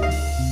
Música